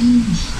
Mm.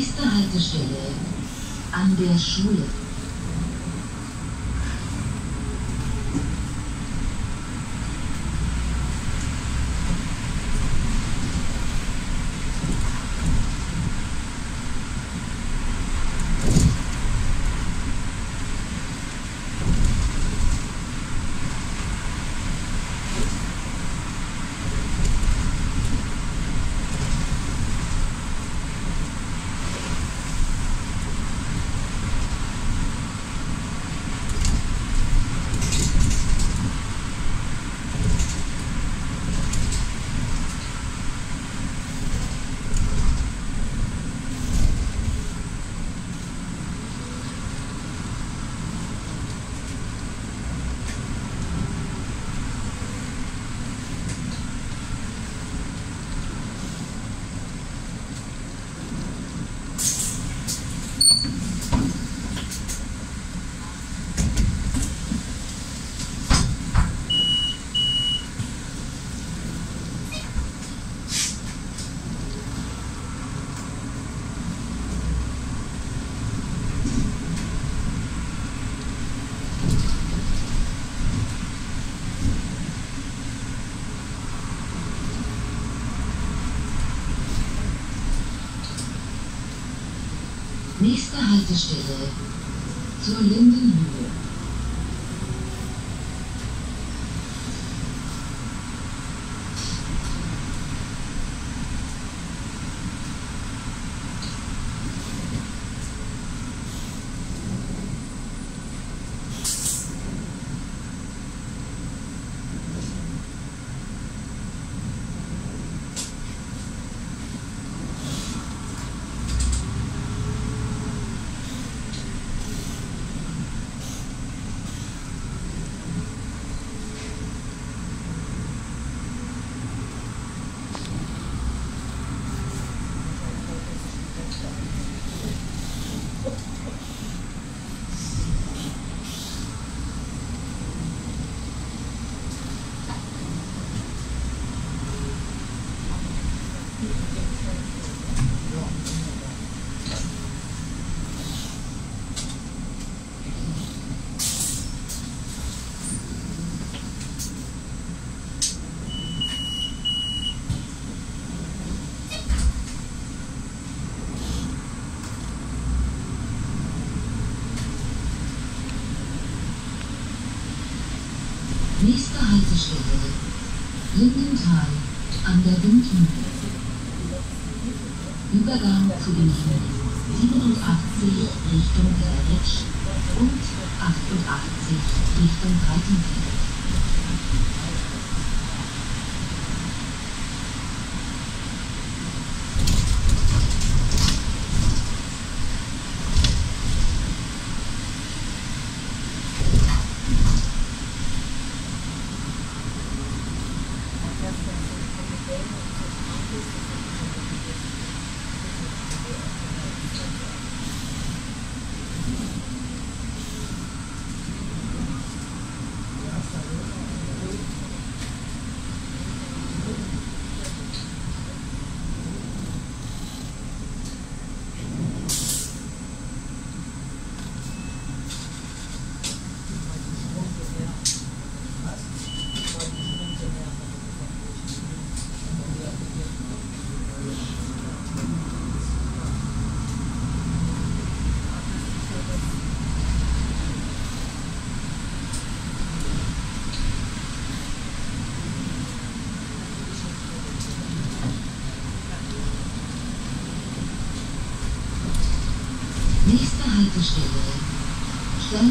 Nächste Haltestelle. An der Schule. Nächste Haltestelle. Zur Lindenhöhe. Haltestelle Lindenthal an der Windmühle. Übergang zu den Linien 87 Richtung Gerritsch und 88 Richtung Breitenfeld. Sẽ khiến?